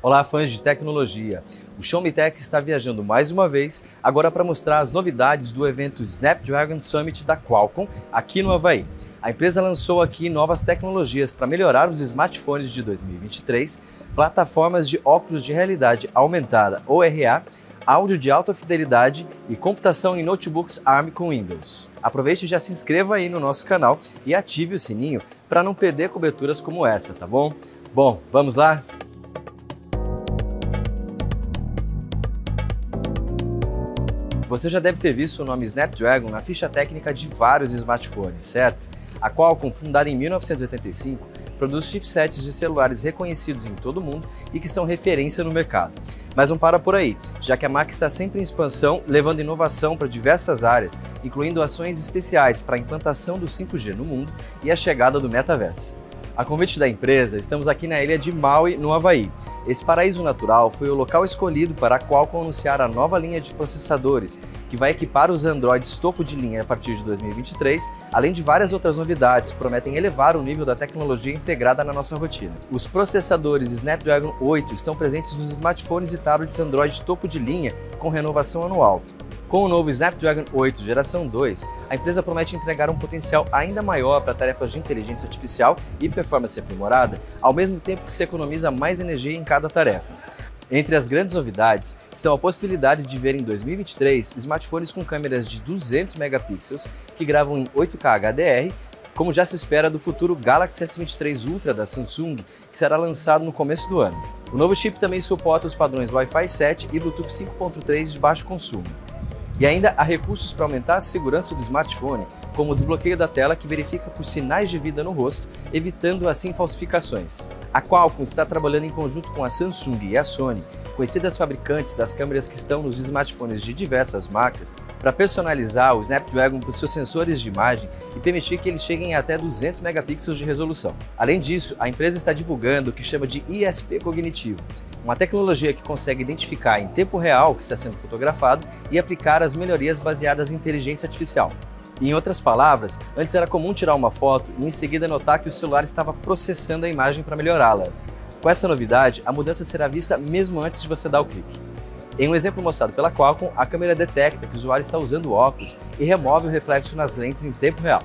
Olá, fãs de tecnologia! O Me Tech está viajando mais uma vez, agora para mostrar as novidades do evento Snapdragon Summit da Qualcomm, aqui no Havaí. A empresa lançou aqui novas tecnologias para melhorar os smartphones de 2023, plataformas de óculos de realidade aumentada, ORA, áudio de alta fidelidade e computação em notebooks ARM com Windows. Aproveite e já se inscreva aí no nosso canal e ative o sininho para não perder coberturas como essa, tá bom? Bom, vamos lá? Você já deve ter visto o nome Snapdragon na ficha técnica de vários smartphones, certo? A Qualcomm, fundada em 1985, produz chipsets de celulares reconhecidos em todo o mundo e que são referência no mercado. Mas não para por aí, já que a marca está sempre em expansão, levando inovação para diversas áreas, incluindo ações especiais para a implantação do 5G no mundo e a chegada do metaverso. A convite da empresa, estamos aqui na ilha de Maui, no Havaí. Esse paraíso natural foi o local escolhido para a Qualcomm anunciar a nova linha de processadores, que vai equipar os Androids topo de linha a partir de 2023, além de várias outras novidades que prometem elevar o nível da tecnologia integrada na nossa rotina. Os processadores Snapdragon 8 estão presentes nos smartphones e tablets Android topo de linha, com renovação anual. Com o novo Snapdragon 8 geração 2, a empresa promete entregar um potencial ainda maior para tarefas de inteligência artificial e performance aprimorada, ao mesmo tempo que se economiza mais energia em cada tarefa. Entre as grandes novidades estão a possibilidade de ver em 2023 smartphones com câmeras de 200 megapixels que gravam em 8K HDR, como já se espera do futuro Galaxy S23 Ultra da Samsung, que será lançado no começo do ano. O novo chip também suporta os padrões Wi-Fi 7 e Bluetooth 5.3 de baixo consumo. E ainda há recursos para aumentar a segurança do smartphone, como o desbloqueio da tela que verifica por sinais de vida no rosto, evitando assim falsificações. A Qualcomm está trabalhando em conjunto com a Samsung e a Sony conhecidas fabricantes das câmeras que estão nos smartphones de diversas marcas, para personalizar o Snapdragon para os seus sensores de imagem e permitir que eles cheguem até 200 megapixels de resolução. Além disso, a empresa está divulgando o que chama de ISP cognitivo, uma tecnologia que consegue identificar em tempo real o que está sendo fotografado e aplicar as melhorias baseadas em inteligência artificial. Em outras palavras, antes era comum tirar uma foto e em seguida notar que o celular estava processando a imagem para melhorá-la. Com essa novidade, a mudança será vista mesmo antes de você dar o clique. Em um exemplo mostrado pela Qualcomm, a câmera detecta que o usuário está usando óculos e remove o reflexo nas lentes em tempo real.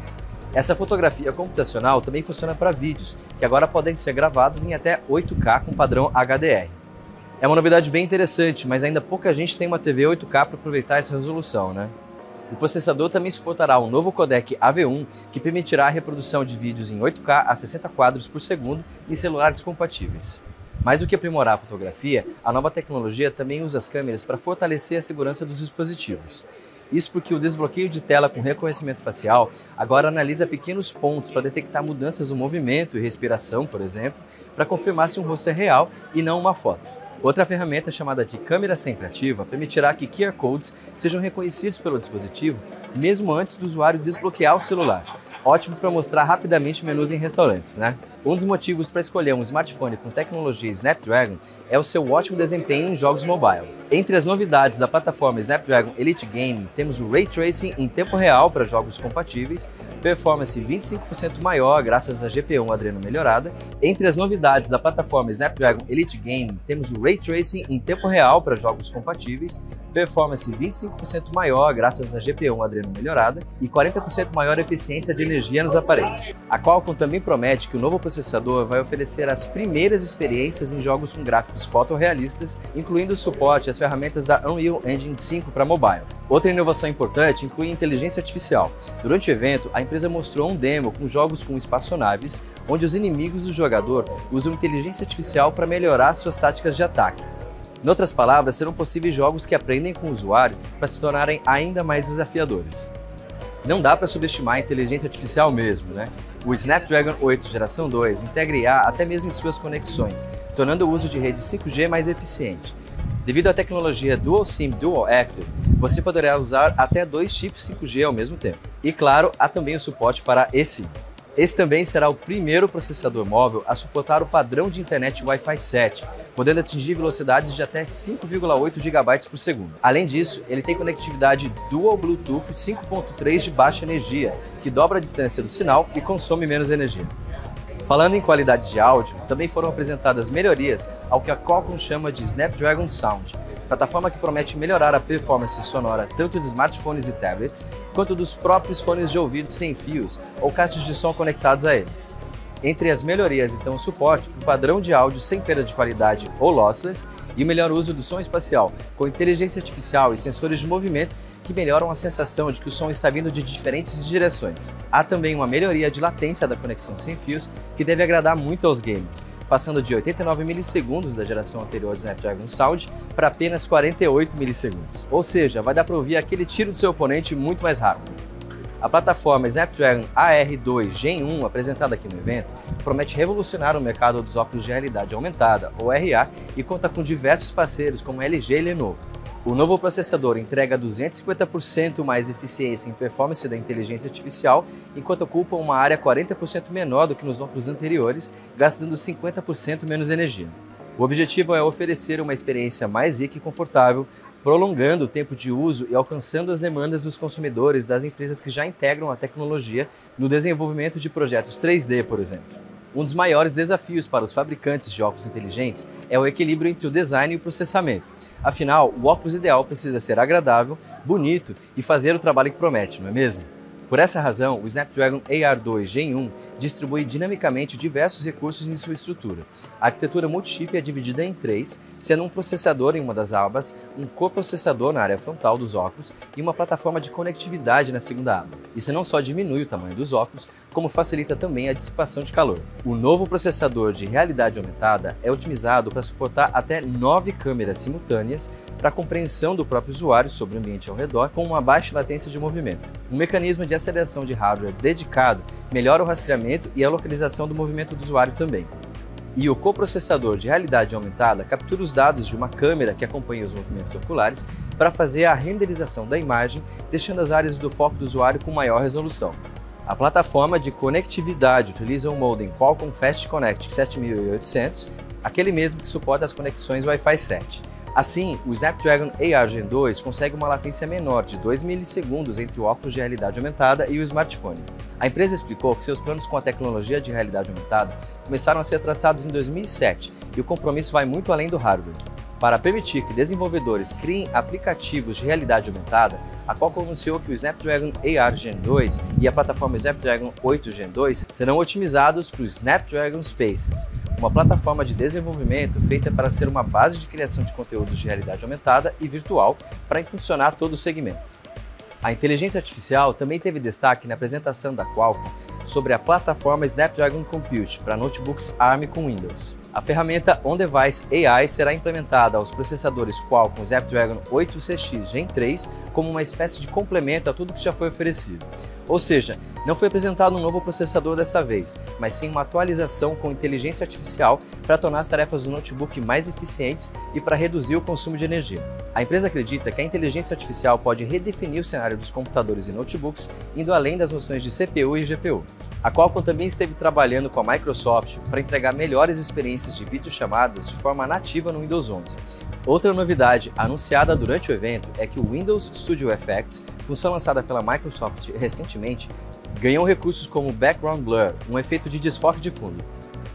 Essa fotografia computacional também funciona para vídeos, que agora podem ser gravados em até 8K com padrão HDR. É uma novidade bem interessante, mas ainda pouca gente tem uma TV 8K para aproveitar essa resolução, né? O processador também suportará um novo codec AV1 que permitirá a reprodução de vídeos em 8K a 60 quadros por segundo em celulares compatíveis. Mais do que aprimorar a fotografia, a nova tecnologia também usa as câmeras para fortalecer a segurança dos dispositivos. Isso porque o desbloqueio de tela com reconhecimento facial agora analisa pequenos pontos para detectar mudanças no movimento e respiração, por exemplo, para confirmar se um rosto é real e não uma foto. Outra ferramenta chamada de câmera sempre ativa permitirá que QR Codes sejam reconhecidos pelo dispositivo mesmo antes do usuário desbloquear o celular. Ótimo para mostrar rapidamente menus em restaurantes, né? Um dos motivos para escolher um smartphone com tecnologia Snapdragon é o seu ótimo desempenho em jogos mobile. Entre as novidades da plataforma Snapdragon Elite Gaming, temos o Ray Tracing em tempo real para jogos compatíveis, performance 25% maior graças à GPU Adreno melhorada. Entre as novidades da plataforma Snapdragon Elite Gaming, temos o Ray Tracing em tempo real para jogos compatíveis, performance 25% maior graças à GPU Adreno melhorada e 40% maior eficiência de energia nos aparelhos. A Qualcomm também promete que o novo processador vai oferecer as primeiras experiências em jogos com gráficos fotorrealistas, incluindo o suporte às ferramentas da Unreal Engine 5 para mobile. Outra inovação importante inclui inteligência artificial. Durante o evento, a empresa mostrou um demo com jogos com espaçonaves, onde os inimigos do jogador usam inteligência artificial para melhorar suas táticas de ataque. Em outras palavras, serão possíveis jogos que aprendem com o usuário para se tornarem ainda mais desafiadores. Não dá para subestimar a inteligência artificial mesmo, né? O Snapdragon 8 geração 2 integra IA até mesmo em suas conexões, tornando o uso de rede 5G mais eficiente. Devido à tecnologia Dual SIM Dual Active, você poderá usar até dois chips 5G ao mesmo tempo. E claro, há também o suporte para eSIM. Esse também será o primeiro processador móvel a suportar o padrão de internet Wi-Fi 7, podendo atingir velocidades de até 5,8 GB por segundo. Além disso, ele tem conectividade Dual Bluetooth 5.3 de baixa energia, que dobra a distância do sinal e consome menos energia. Falando em qualidade de áudio, também foram apresentadas melhorias ao que a Qualcomm chama de Snapdragon Sound, plataforma que promete melhorar a performance sonora tanto de smartphones e tablets, quanto dos próprios fones de ouvido sem fios ou caixas de som conectados a eles. Entre as melhorias estão o suporte para o padrão de áudio sem perda de qualidade ou lossless e o melhor uso do som espacial, com inteligência artificial e sensores de movimento que melhoram a sensação de que o som está vindo de diferentes direções. Há também uma melhoria de latência da conexão sem fios, que deve agradar muito aos gamers, passando de 89 milissegundos da geração anterior do Snapdragon Sound para apenas 48 milissegundos. Ou seja, vai dar para ouvir aquele tiro do seu oponente muito mais rápido. A plataforma Snapdragon AR2 Gen 1, apresentada aqui no evento, promete revolucionar o mercado dos óculos de realidade aumentada, ou RA, e conta com diversos parceiros como LG e Lenovo. O novo processador entrega 250% mais eficiência em performance da inteligência artificial, enquanto ocupa uma área 40% menor do que nos óculos anteriores, gastando 50% menos energia. O objetivo é oferecer uma experiência mais rica e confortável, prolongando o tempo de uso e alcançando as demandas dos consumidores das empresas que já integram a tecnologia no desenvolvimento de projetos 3D, por exemplo. Um dos maiores desafios para os fabricantes de óculos inteligentes é o equilíbrio entre o design e o processamento. Afinal, o óculos ideal precisa ser agradável, bonito e fazer o trabalho que promete, não é mesmo? Por essa razão, o Snapdragon AR2 Gen 1 distribui dinamicamente diversos recursos em sua estrutura. A arquitetura multichip é dividida em três, sendo um processador em uma das abas, um coprocessador na área frontal dos óculos e uma plataforma de conectividade na segunda aba. Isso não só diminui o tamanho dos óculos, como facilita também a dissipação de calor. O novo processador de realidade aumentada é otimizado para suportar até nove câmeras simultâneas para compreensão do próprio usuário sobre o ambiente ao redor com uma baixa latência de movimento. Um mecanismo de aceleração de hardware dedicado melhora o rastreamento e a localização do movimento do usuário também. E o coprocessador de realidade aumentada captura os dados de uma câmera que acompanha os movimentos oculares para fazer a renderização da imagem, deixando as áreas do foco do usuário com maior resolução. A plataforma de conectividade utiliza o modem Qualcomm Fast Connect 7800, aquele mesmo que suporta as conexões Wi-Fi 7. Assim, o Snapdragon AR Gen 2 consegue uma latência menor de 2 milissegundos entre o óculos de realidade aumentada e o smartphone. A empresa explicou que seus planos com a tecnologia de realidade aumentada começaram a ser traçados em 2007 e o compromisso vai muito além do hardware. Para permitir que desenvolvedores criem aplicativos de realidade aumentada, a Qualcomm anunciou que o Snapdragon AR Gen 2 e a plataforma Snapdragon 8 Gen 2 serão otimizados para o Snapdragon Spaces, uma plataforma de desenvolvimento feita para ser uma base de criação de conteúdos de realidade aumentada e virtual para impulsionar todo o segmento. A inteligência artificial também teve destaque na apresentação da Qualcomm sobre a plataforma Snapdragon Compute para notebooks ARM com Windows. A ferramenta On-Device AI será implementada aos processadores Qualcomm Snapdragon 8CX Gen 3 como uma espécie de complemento a tudo que já foi oferecido. Ou seja, não foi apresentado um novo processador dessa vez, mas sim uma atualização com inteligência artificial para tornar as tarefas do notebook mais eficientes e para reduzir o consumo de energia. A empresa acredita que a inteligência artificial pode redefinir o cenário dos computadores e notebooks, indo além das noções de CPU e GPU. A Qualcomm também esteve trabalhando com a Microsoft para entregar melhores experiências de videochamadas de forma nativa no Windows 11. Outra novidade anunciada durante o evento é que o Windows Studio Effects, função lançada pela Microsoft recentemente, ganhou recursos como Background Blur, um efeito de desfoque de fundo.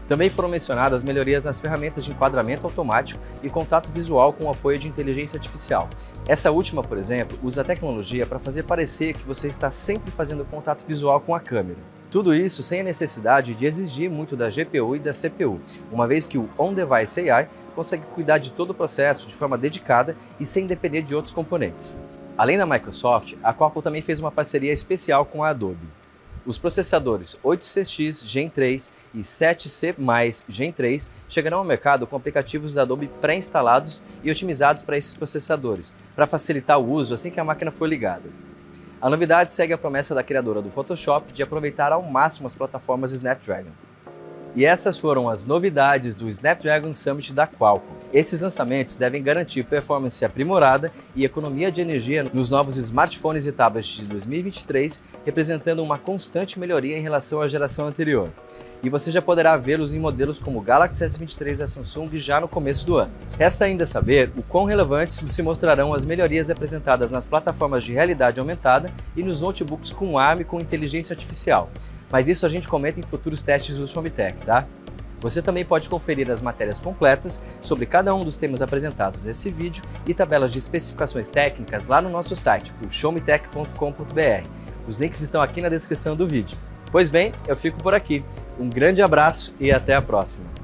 Também foram mencionadas melhorias nas ferramentas de enquadramento automático e contato visual com o apoio de inteligência artificial. Essa última, por exemplo, usa a tecnologia para fazer parecer que você está sempre fazendo contato visual com a câmera. Tudo isso sem a necessidade de exigir muito da GPU e da CPU, uma vez que o On-Device AI consegue cuidar de todo o processo de forma dedicada e sem depender de outros componentes. Além da Microsoft, a Qualcomm também fez uma parceria especial com a Adobe. Os processadores 8CX Gen 3 e 7C Gen 3 chegarão ao mercado com aplicativos da Adobe pré-instalados e otimizados para esses processadores, para facilitar o uso assim que a máquina for ligada. A novidade segue a promessa da criadora do Photoshop de aproveitar ao máximo as plataformas Snapdragon. E essas foram as novidades do Snapdragon Summit da Qualcomm. Esses lançamentos devem garantir performance aprimorada e economia de energia nos novos smartphones e tablets de 2023, representando uma constante melhoria em relação à geração anterior. E você já poderá vê-los em modelos como o Galaxy S23 da Samsung já no começo do ano. Resta ainda saber o quão relevantes se mostrarão as melhorias apresentadas nas plataformas de realidade aumentada e nos notebooks com ARM com inteligência artificial. Mas isso a gente comenta em futuros testes do Xiaomi Tech, tá? Você também pode conferir as matérias completas sobre cada um dos temas apresentados nesse vídeo e tabelas de especificações técnicas lá no nosso site, o showmetech.com.br. Os links estão aqui na descrição do vídeo. Pois bem, eu fico por aqui. Um grande abraço e até a próxima!